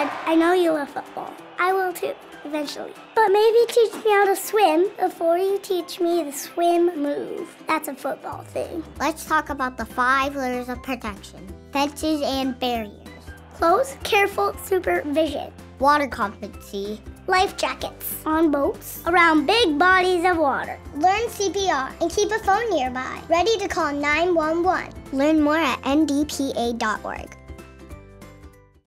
Dad, I know you love football. I will too, eventually. But maybe teach me how to swim before you teach me the swim move. That's a football thing. Let's talk about the five layers of protection fences and barriers, Close, careful supervision. water competency, Life jackets on boats around big bodies of water. learn CPR, and keep a phone nearby, ready to call 911. Learn more at ndpa.org.